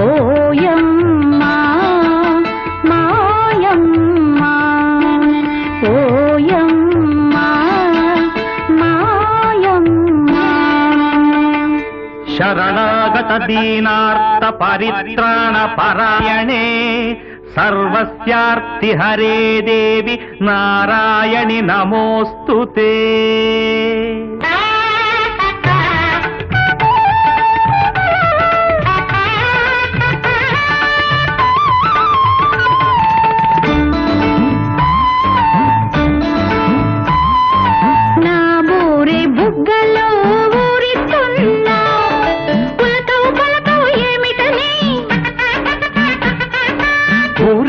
ఓయమ్మా శరణాగత దీనార్థ పరిత్రాణ పరాయణే సర్వస్యార్తి హరే దేవి నారాయణి నమోస్తుతే.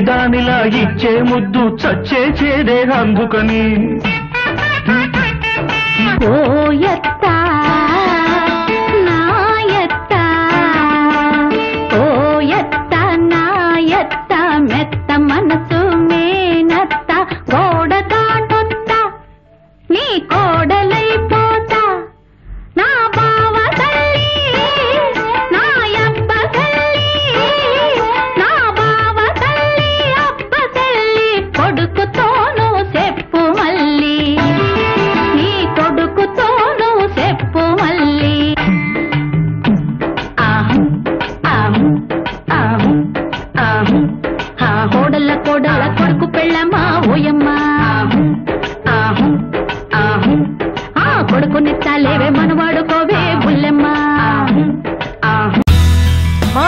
దానిలా ఇచ్చే ముద్దు చచ్చే చేదే అందుకని.